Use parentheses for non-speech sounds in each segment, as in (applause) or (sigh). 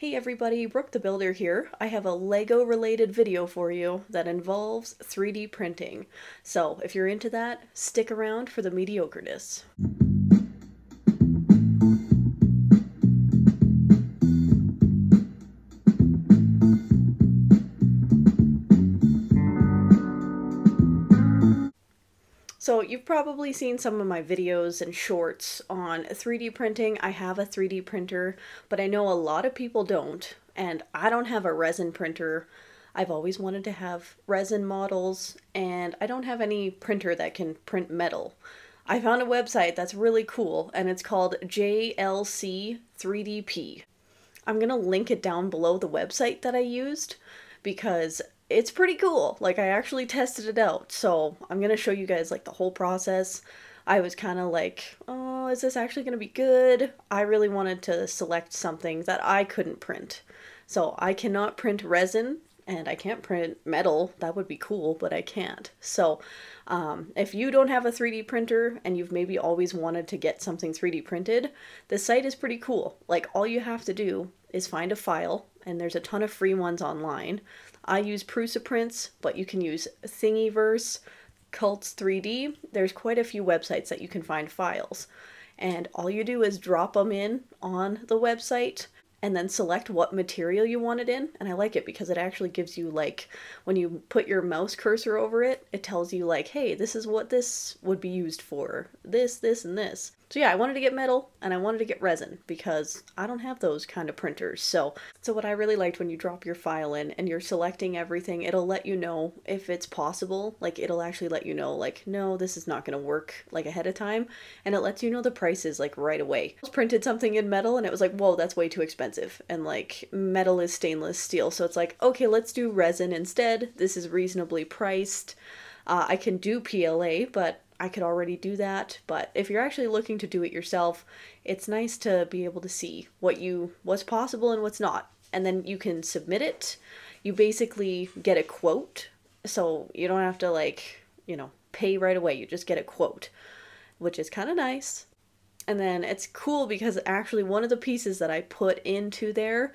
Hey everybody, Brooke the Builder here. I have a Lego related video for you that involves 3D printing. So if you're into that, stick around for the mediocreness. So you've probably seen some of my videos and shorts on 3D printing. I have a 3D printer, but I know a lot of people don't, and I don't have a resin printer. I've always wanted to have resin models, and I don't have any printer that can print metal. I found a website that's really cool, and it's called JLC3DP. I'm going to link it down below the website that I used because it's pretty cool. Like I actually tested it out. So I'm going to show you guys like the whole process. I was kind of like, oh, is this actually going to be good? I really wanted to select something that I couldn't print. So I cannot print resin and I can't print metal. That would be cool, but I can't. So um, if you don't have a 3D printer and you've maybe always wanted to get something 3D printed, the site is pretty cool. Like all you have to do is find a file, and there's a ton of free ones online. I use Prusa Prints, but you can use Thingiverse, Cults 3D. There's quite a few websites that you can find files. And all you do is drop them in on the website and then select what material you want it in. And I like it because it actually gives you like when you put your mouse cursor over it, it tells you like, hey, this is what this would be used for. This, this, and this. So yeah, I wanted to get metal and I wanted to get resin because I don't have those kind of printers. So so what I really liked when you drop your file in and you're selecting everything, it'll let you know if it's possible. Like it'll actually let you know like no, this is not going to work like ahead of time and it lets you know the prices like right away. I printed something in metal and it was like, "Whoa, that's way too expensive." And like metal is stainless steel. So it's like, "Okay, let's do resin instead. This is reasonably priced." Uh, I can do PLA, but I could already do that, but if you're actually looking to do it yourself, it's nice to be able to see what you what's possible and what's not. And then you can submit it. You basically get a quote. So you don't have to like, you know, pay right away. You just get a quote, which is kind of nice. And then it's cool because actually one of the pieces that I put into there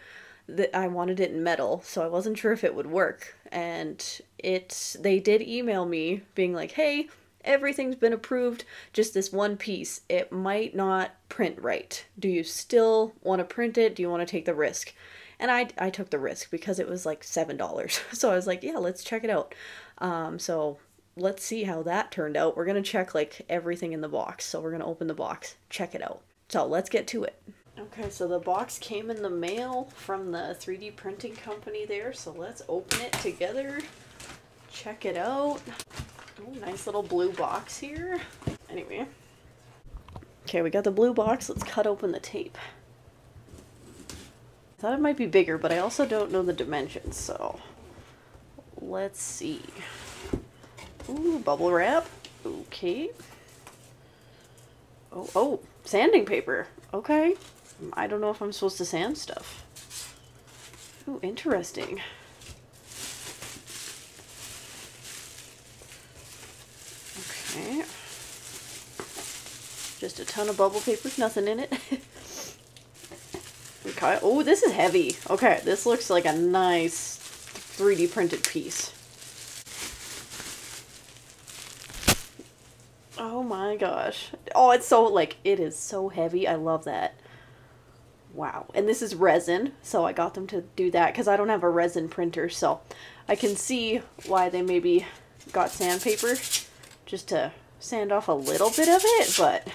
that I wanted it in metal, so I wasn't sure if it would work. And it they did email me being like, "Hey, everything's been approved, just this one piece. It might not print right. Do you still want to print it? Do you want to take the risk? And I, I took the risk because it was like $7. (laughs) So I was like, yeah, let's check it out. Um, so let's see how that turned out. We're going to check like everything in the box. So we're going to open the box, check it out. So let's get to it. Okay, so the box came in the mail from the 3D printing company there. So let's open it together, check it out. Nice little blue box here. Anyway. Okay, we got the blue box. Let's cut open the tape. I thought it might be bigger, but I also don't know the dimensions, so let's see. Ooh, bubble wrap. Okay. Oh, oh, sanding paper. Okay. I don't know if I'm supposed to sand stuff. Ooh, interesting. Okay. Just a ton of bubble paper, nothing in it. (laughs) okay. Oh, this is heavy. Okay, this looks like a nice 3D printed piece. Oh my gosh. Oh, it's so, like, it is so heavy. I love that. Wow. And this is resin, so I got them to do that because I don't have a resin printer, so I can see why they maybe got sandpaper just to sand off a little bit of it, but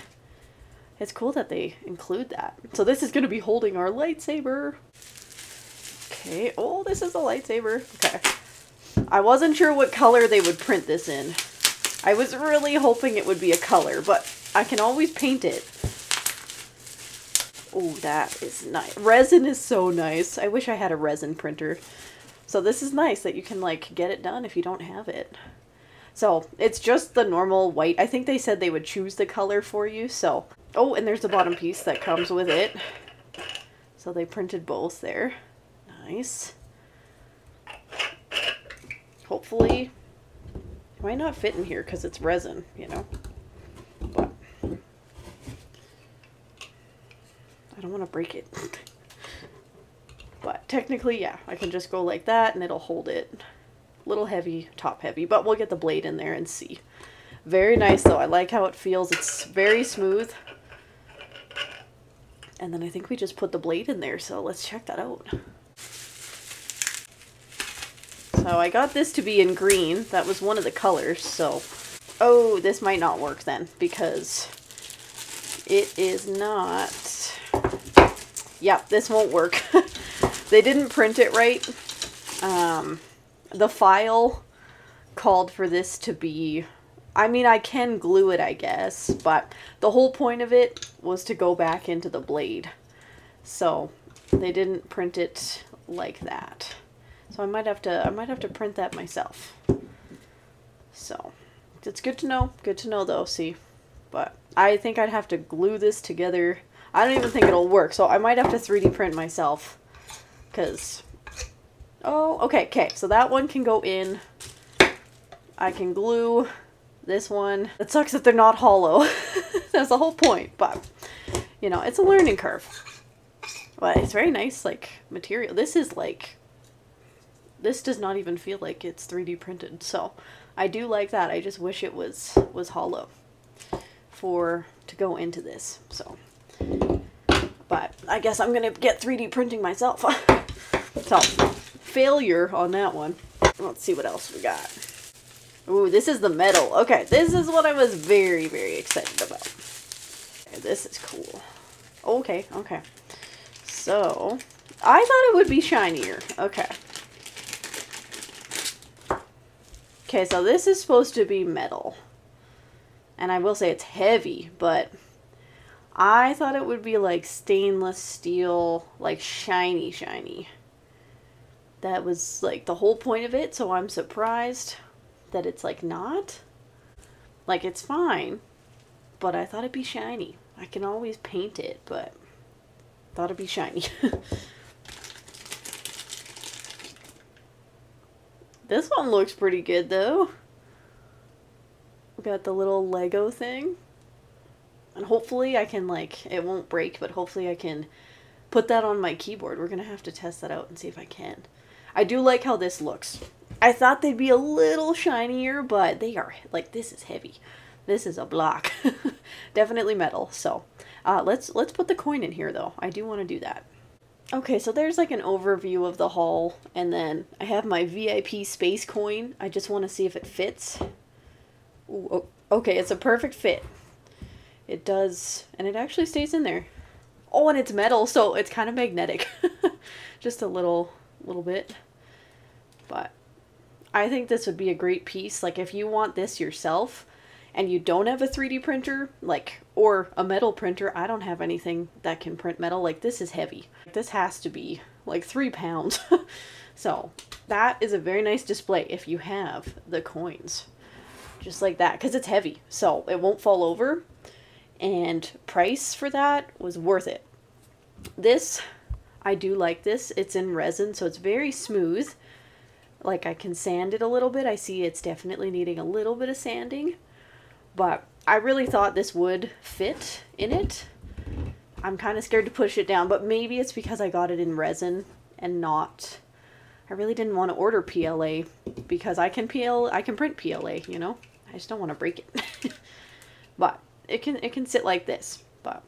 it's cool that they include that. So this is going to be holding our lightsaber. Okay, oh, this is a lightsaber. Okay. I wasn't sure what color they would print this in. I was really hoping it would be a color, but I can always paint it. Oh, that is nice. Resin is so nice. I wish I had a resin printer. So this is nice that you can like get it done if you don't have it. So it's just the normal white. I think they said they would choose the color for you. So, oh, and there's the bottom piece that comes with it. So they printed both there. Nice. Hopefully, it might not fit in here because it's resin, you know. But I don't want to break it. but (laughs) But technically, yeah, I can just go like that and it'll hold it. Little heavy, top heavy, but we'll get the blade in there and see. Very nice though. I like how it feels. It's very smooth. And then I think we just put the blade in there, so let's check that out. So I got this to be in green. That was one of the colors, so... Oh, this might not work then, because it is not... Yep, this won't work. (laughs) they didn't print it right. Um, the file called for this to be I mean, I can glue it, I guess, but the whole point of it was to go back into the blade. So they didn't print it like that. So I might have to, I might have to print that myself. So it's good to know. Good to know though, see. But I think I'd have to glue this together. I don't even think it'll work, so I might have to 3D print myself. Because, oh, okay, okay. So that one can go in. I can glue this one, it sucks that they're not hollow. (laughs) That's the whole point, but you know, it's a learning curve. But it's very nice, like, material. This is like, this does not even feel like it's 3D printed. So I do like that. I just wish it was, was hollow for, to go into this. So, but I guess I'm to get 3D printing myself. (laughs) so failure on that one. Let's see what else we got. Ooh, this is the metal. Okay, this is what I was very, very excited about. Okay, this is cool. Okay, okay. So, I thought it would be shinier. Okay. Okay, so this is supposed to be metal. And I will say it's heavy, but I thought it would be like stainless steel, like shiny, shiny. That was like the whole point of it, so I'm surprised that it's like not. Like it's fine, but I thought it'd be shiny. I can always paint it, but thought it'd be shiny. (laughs) this one looks pretty good though. We got the little Lego thing. And hopefully I can like, it won't break, but hopefully I can put that on my keyboard. We're going to have to test that out and see if I can. I do like how this looks. I thought they'd be a little shinier, but they are, like, this is heavy. This is a block. (laughs) Definitely metal. So, uh, let's, let's put the coin in here, though. I do want to do that. Okay, so there's like an overview of the haul, and then I have my VIP space coin. I just want to see if it fits. Ooh, okay, it's a perfect fit. It does, and it actually stays in there. Oh, and it's metal, so it's kind of magnetic. (laughs) just a little, little bit. But I think this would be a great piece. Like if you want this yourself and you don't have a 3D printer, like, or a metal printer, I don't have anything that can print metal. Like this is heavy. This has to be like three pounds. (laughs) so that is a very nice display if you have the coins. Just like that, because it's heavy, so it won't fall over. And price for that was worth it. This, I do like this. It's in resin, so it's very smooth like I can sand it a little bit. I see it's definitely needing a little bit of sanding, but I really thought this would fit in it. I'm kind of scared to push it down, but maybe it's because I got it in resin and not I really didn't want to order PLA because I can PL I can print PLA, you know? I just don't want to break it. (laughs) but it can it can sit like this, but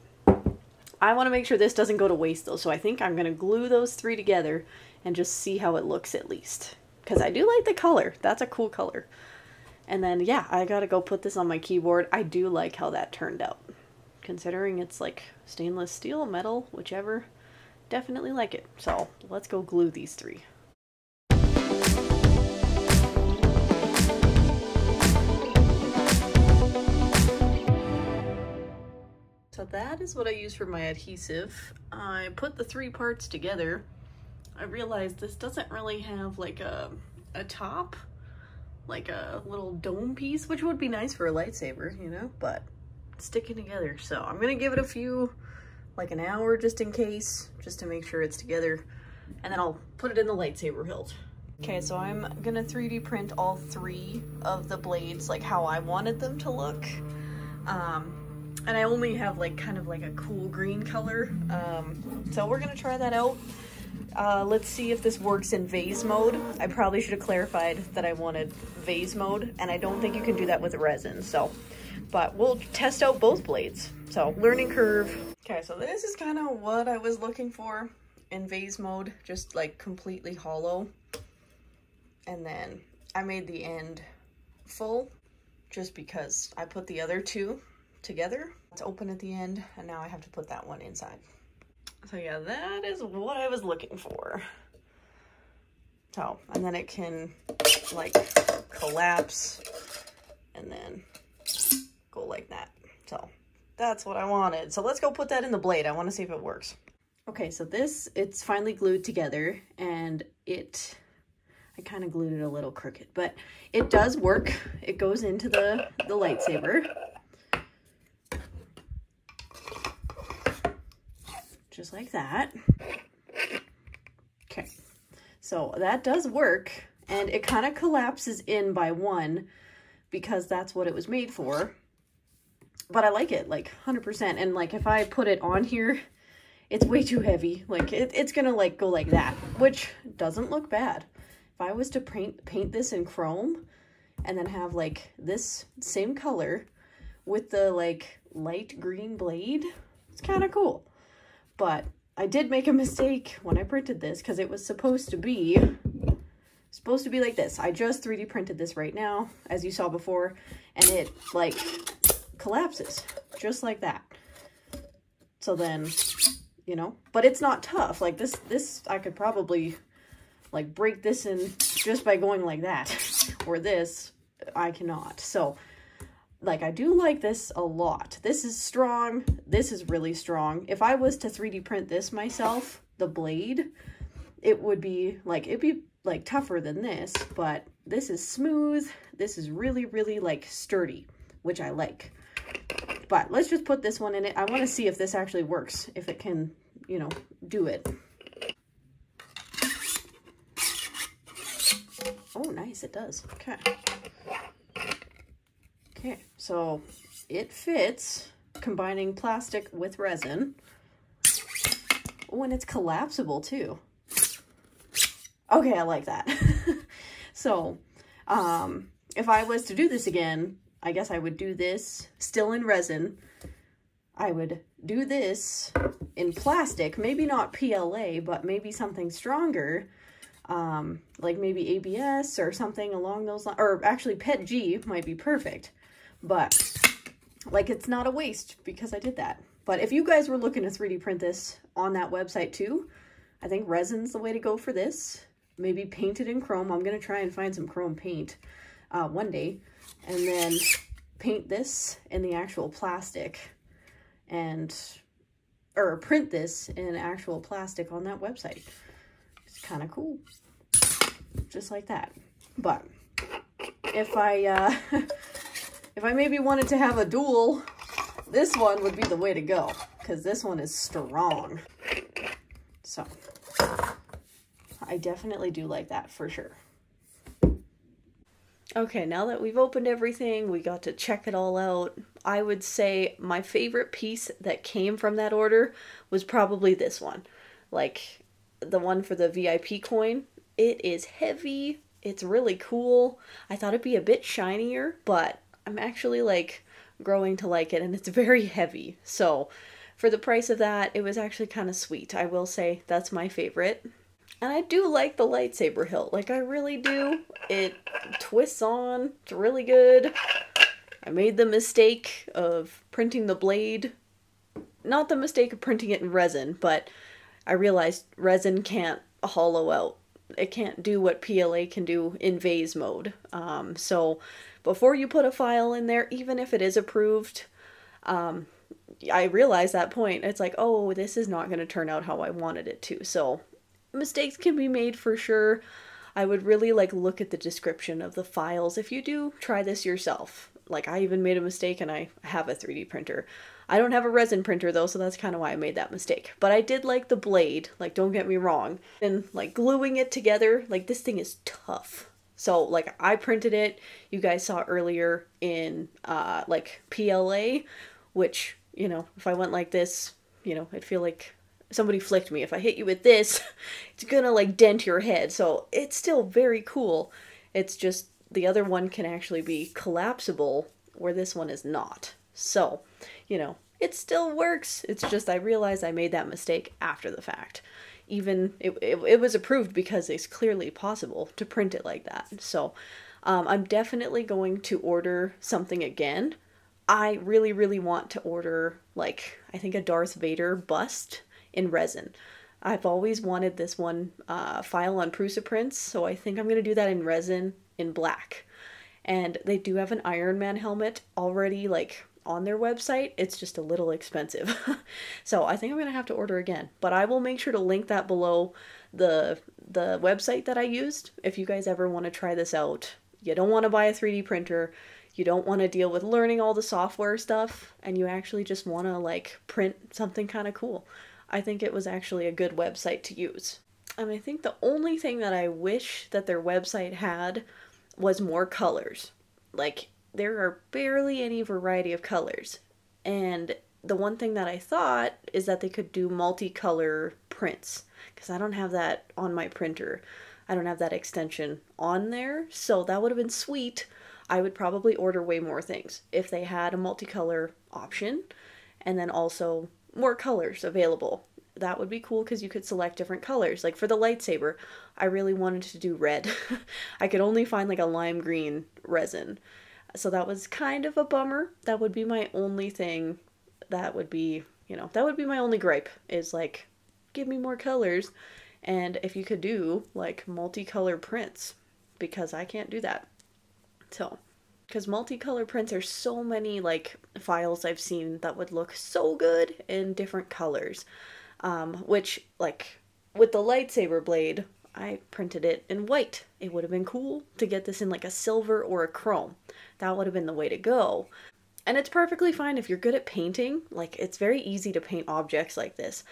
I want to make sure this doesn't go to waste though. So I think I'm going to glue those three together and just see how it looks at least because I do like the color. That's a cool color. And then, yeah, I gotta go put this on my keyboard. I do like how that turned out. Considering it's like stainless steel, metal, whichever, definitely like it. So let's go glue these three. So that is what I use for my adhesive. I put the three parts together I realized this doesn't really have like a, a top, like a little dome piece, which would be nice for a lightsaber, you know, but sticking together. So I'm gonna give it a few, like an hour just in case, just to make sure it's together. And then I'll put it in the lightsaber hilt. Okay, so I'm gonna 3D print all three of the blades like how I wanted them to look. Um, and I only have like kind of like a cool green color. Um, so we're gonna try that out Uh, let's see if this works in vase mode. I probably should have clarified that I wanted vase mode, and I don't think you can do that with resin, so. But we'll test out both blades. So, learning curve. Okay, so this is kind of what I was looking for in vase mode, just like completely hollow. And then I made the end full just because I put the other two together. It's open at the end, and now I have to put that one inside. So yeah, that is what I was looking for. So, and then it can like collapse and then go like that. So that's what I wanted. So let's go put that in the blade. I want to see if it works. Okay, so this, it's finally glued together and it, I kind of glued it a little crooked, but it does work. It goes into the, the lightsaber. Just like that. Okay, so that does work and it kind of collapses in by one because that's what it was made for. But I like it like 100% and like if I put it on here, it's way too heavy. Like it, it's gonna like go like that, which doesn't look bad. If I was to paint, paint this in chrome and then have like this same color with the like light green blade, it's kind of cool. But I did make a mistake when I printed this because it was supposed to be supposed to be like this. I just 3D printed this right now, as you saw before, and it like collapses just like that. So then, you know, but it's not tough. Like this, this I could probably like break this in just by going like that or this I cannot. So like I do like this a lot. This is strong. This is really strong. If I was to 3D print this myself, the blade, it would be like, it'd be like tougher than this, but this is smooth. This is really, really like sturdy, which I like. But let's just put this one in it. I want to see if this actually works, if it can, you know, do it. Oh, nice, it does. Okay. Okay, so it fits combining plastic with resin. Oh, and it's collapsible too. Okay, I like that. (laughs) so, um, if I was to do this again, I guess I would do this still in resin. I would do this in plastic, maybe not PLA, but maybe something stronger, um, like maybe ABS or something along those lines, or actually PETG might be perfect. But like it's not a waste because I did that. But if you guys were looking to 3D print this on that website too, I think resin's the way to go for this. Maybe paint it in chrome. I'm going to try and find some chrome paint uh, one day. And then paint this in the actual plastic and, or print this in actual plastic on that website. It's kind of cool. Just like that. But if I, uh, (laughs) If I maybe wanted to have a duel, this one would be the way to go because this one is strong. So I definitely do like that for sure. Okay, now that we've opened everything, we got to check it all out. I would say my favorite piece that came from that order was probably this one. Like the one for the VIP coin. It is heavy. It's really cool. I thought it'd be a bit shinier, but I'm actually like growing to like it and it's very heavy. So for the price of that, it was actually kind of sweet. I will say that's my favorite. And I do like the lightsaber hilt. Like I really do. It twists on. It's really good. I made the mistake of printing the blade. Not the mistake of printing it in resin, but I realized resin can't hollow out. It can't do what PLA can do in vase mode. Um, so before you put a file in there, even if it is approved, um, I realize that point. It's like, oh, this is not going to turn out how I wanted it to. So mistakes can be made for sure. I would really like look at the description of the files if you do try this yourself. Like I even made a mistake and I have a 3D printer. I don't have a resin printer though, so that's kind of why I made that mistake. But I did like the blade, like don't get me wrong. And like gluing it together, like this thing is tough. So like I printed it, you guys saw earlier in uh, like PLA, which, you know, if I went like this, you know, I'd feel like somebody flicked me. If I hit you with this, (laughs) it's gonna like dent your head. So it's still very cool. It's just the other one can actually be collapsible where this one is not. So, you know, it still works. It's just I realized I made that mistake after the fact. Even it, it, it was approved because it's clearly possible to print it like that. So, um, I'm definitely going to order something again. I really, really want to order, like, I think a Darth Vader bust in resin. I've always wanted this one uh, file on Prusa prints, so I think I'm going to do that in resin in black. And they do have an Iron Man helmet already, like, on their website. It's just a little expensive. (laughs) so I think I'm going to have to order again. But I will make sure to link that below the the website that I used if you guys ever want to try this out. You don't want to buy a 3D printer you don't want to deal with learning all the software stuff and you actually just want to like print something kind of cool. I think it was actually a good website to use. And I think the only thing that I wish that their website had was more colors. Like there are barely any variety of colors. And the one thing that I thought is that they could do multicolor prints because I don't have that on my printer. I don't have that extension on there, so that would have been sweet I would probably order way more things if they had a multicolor option and then also more colors available. That would be cool because you could select different colors. Like for the lightsaber, I really wanted to do red. (laughs) I could only find like a lime green resin. So that was kind of a bummer. That would be my only thing. That would be, you know, that would be my only gripe is like, give me more colors. And if you could do like multicolor prints, because I can't do that. So, because multicolor prints are so many like files I've seen that would look so good in different colors. Um, which like with the lightsaber blade, I printed it in white. It would have been cool to get this in like a silver or a chrome. That would have been the way to go. And it's perfectly fine if you're good at painting. Like it's very easy to paint objects like this.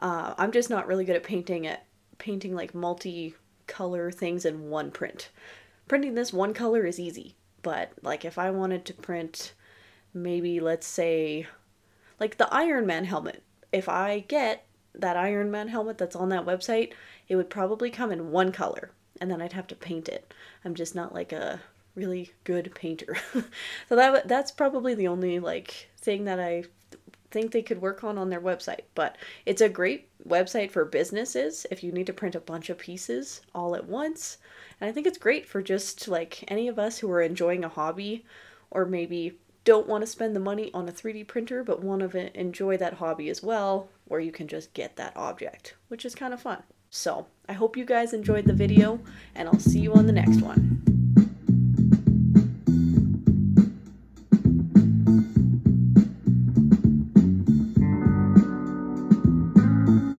Uh, I'm just not really good at painting at painting like multi-color things in one print printing this one color is easy, but like if I wanted to print maybe let's say like the Iron Man helmet, if I get that Iron Man helmet that's on that website, it would probably come in one color and then I'd have to paint it. I'm just not like a really good painter. (laughs) so that that's probably the only like thing that I think they could work on on their website. But it's a great website for businesses if you need to print a bunch of pieces all at once. And I think it's great for just like any of us who are enjoying a hobby or maybe don't want to spend the money on a 3D printer but want to enjoy that hobby as well, where you can just get that object, which is kind of fun. So, I hope you guys enjoyed the video, and I'll see you on the next one.